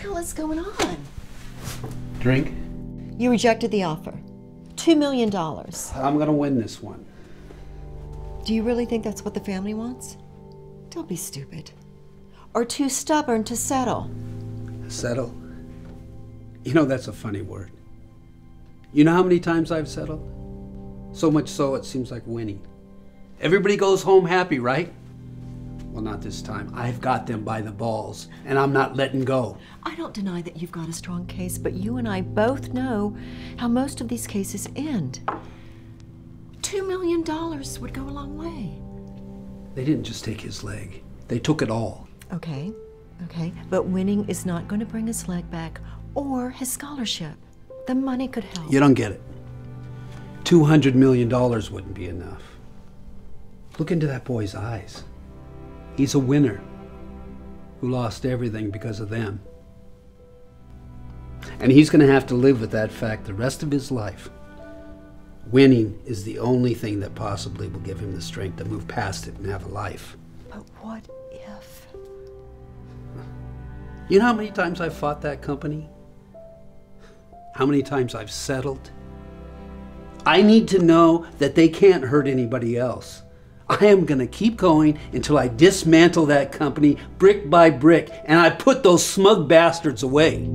hell is going on? Drink? You rejected the offer. $2 million. I'm gonna win this one. Do you really think that's what the family wants? Don't be stupid. Or too stubborn to settle. Settle? You know, that's a funny word. You know how many times I've settled? So much so it seems like winning. Everybody goes home happy, right? Well, not this time. I've got them by the balls, and I'm not letting go. I don't deny that you've got a strong case, but you and I both know how most of these cases end. $2 million would go a long way. They didn't just take his leg, they took it all. Okay, okay, but winning is not going to bring his leg back or his scholarship. The money could help. You don't get it. $200 million wouldn't be enough. Look into that boy's eyes. He's a winner who lost everything because of them. And he's going to have to live with that fact the rest of his life. Winning is the only thing that possibly will give him the strength to move past it and have a life. But what if? You know how many times I've fought that company? How many times I've settled? I need to know that they can't hurt anybody else. I am going to keep going until I dismantle that company brick by brick and I put those smug bastards away.